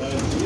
可以。